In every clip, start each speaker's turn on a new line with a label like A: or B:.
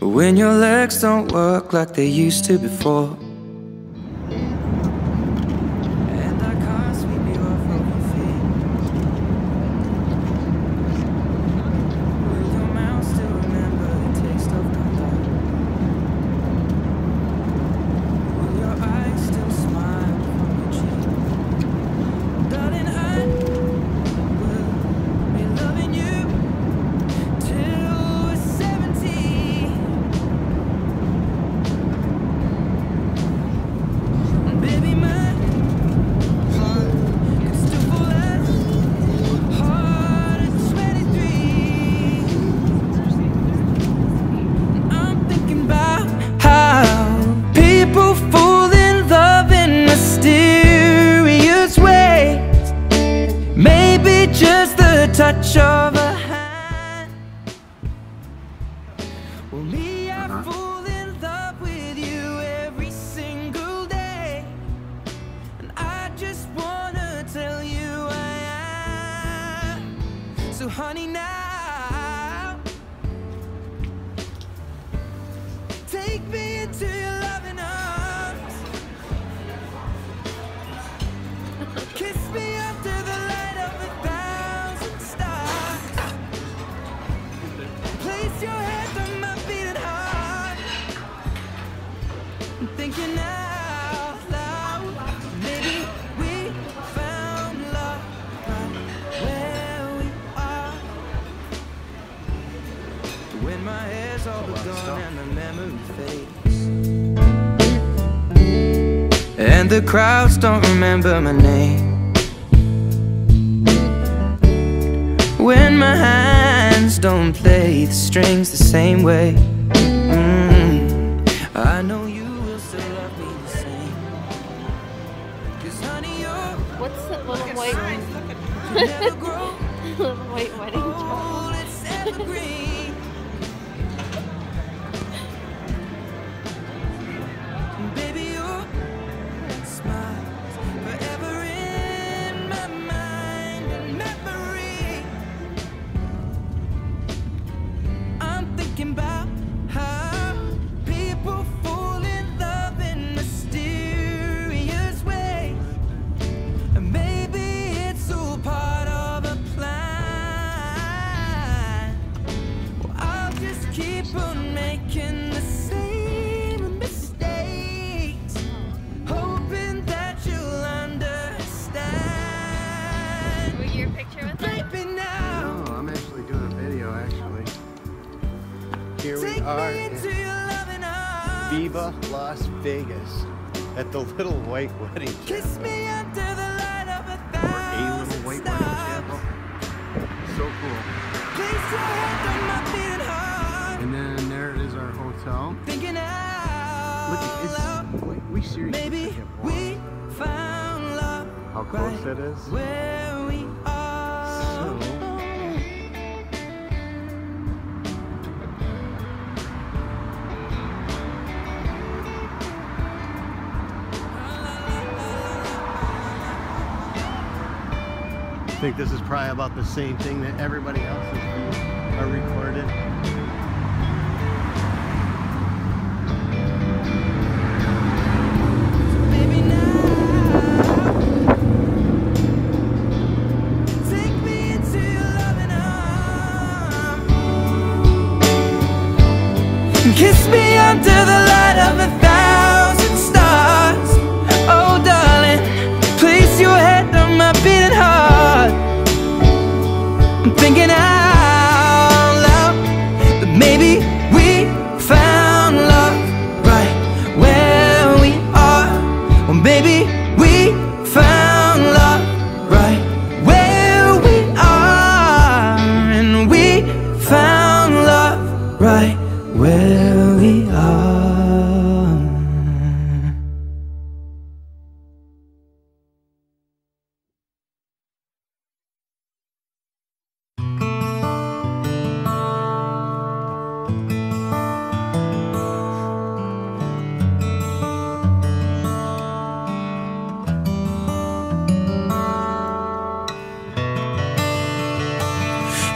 A: When your legs don't work like they used to before. And the crowds don't remember my name. When my hands don't play the strings the same way. Mm, I know you will still love me the same. Cause honey, you're
B: What's the little white little white wedding dress?
C: Are in. Viva Las Vegas at the Little White Wedding
A: Kiss
C: Chapel.
A: me under the light of a thousand
C: Little White Wedding
A: stars.
C: Chapel. So cool.
A: Place your hand on my beating heart.
C: And then there is our hotel.
A: Thinking out
C: Look, it's, wait, we seriously
A: Maybe we found love
C: How close
A: right
C: it is. Think this is probably about the same thing that everybody views are recorded.
A: Kiss me under the light of a thinking out loud that maybe we found love right where we are. Well, maybe we found love right where we are, and we found love right where we are.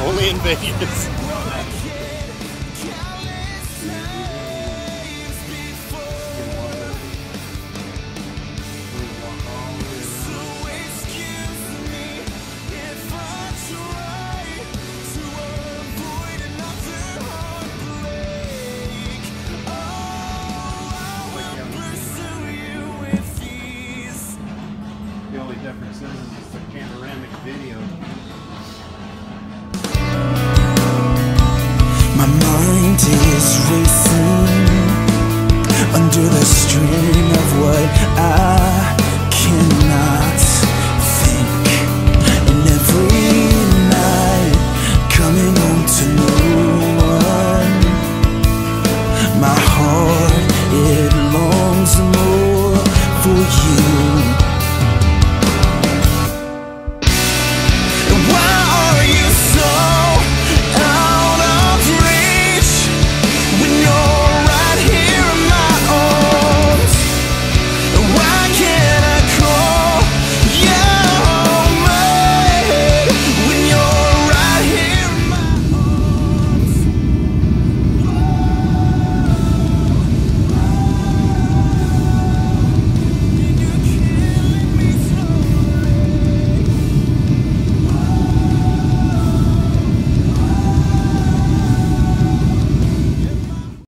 C: Only in Vegas.
A: My mind is racing under the strain of what I cannot.